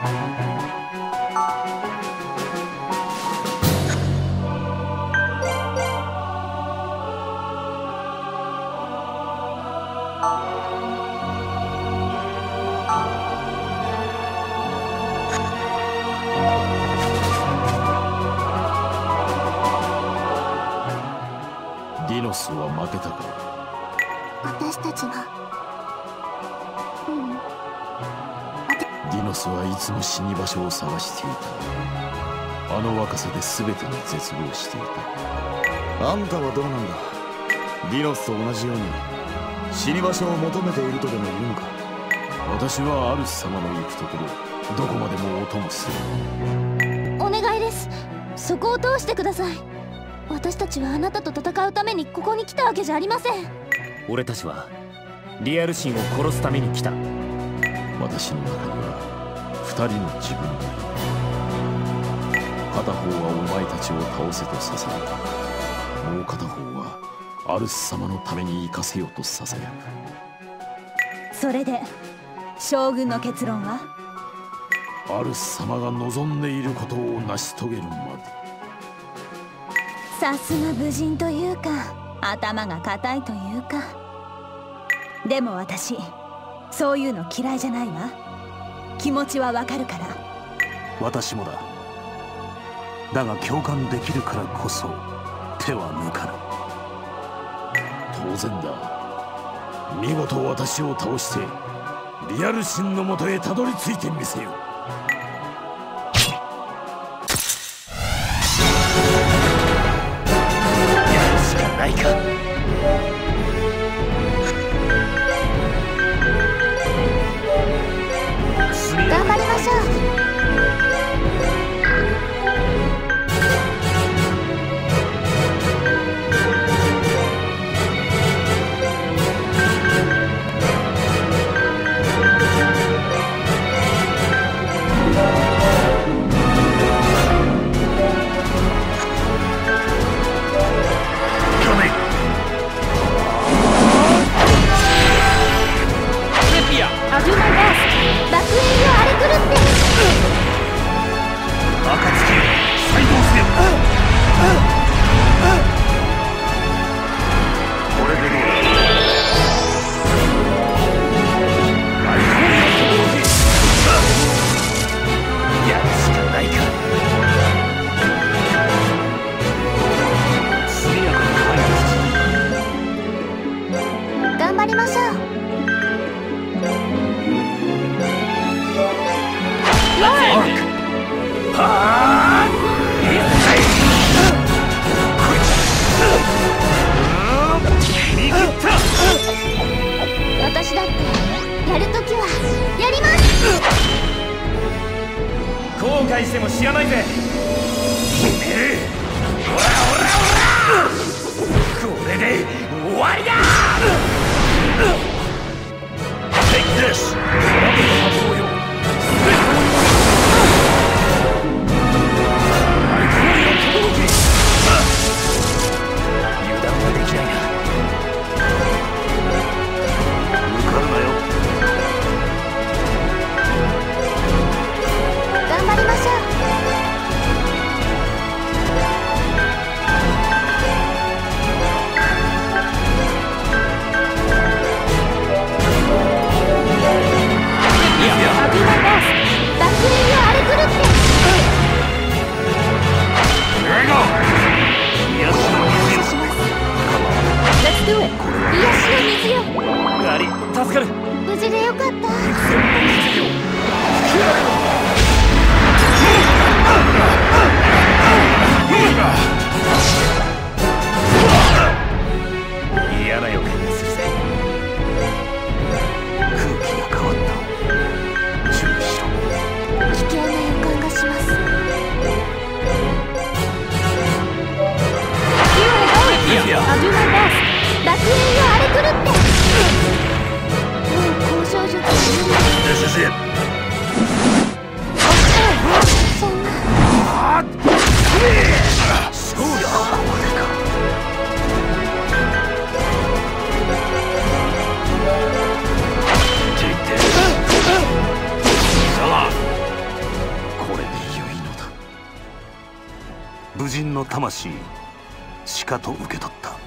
ディノスは負けたか。私たちが。ノスはいつも死に場所を探していた。あの若さで全てに絶望していた。あんたはどうなんだ？ディノスと同じように死に場所を求めているとでも言うのか？私はアルス様の行くところどこまでもお供する。お願いです。そこを通してください。私たちはあなたと戦うためにここに来たわけじゃありません。俺たちはリアル神を殺すために来た。私の中には二人の自分がいる片方はお前たちを倒せとささやくもう片方はアルス様のために生かせよとささやくそれで将軍の結論は？アルス様が望んでいることを成し遂げるまで。さすが武人というか頭が固いというか。でも私そういうの嫌いじゃないわ気持ちはわかるから。私もだ。だが共感できるからこそ手は抜か当然だ。見事私を倒してリアル神のもとへたどり着いてみせよ。やるしかないか後悔しても知らないぜおらおらおらこれで終わりだ Take this! あり助かる。無事でよかった is it そんなそうだこれで良いのだ。武人の魂しかと受け取った。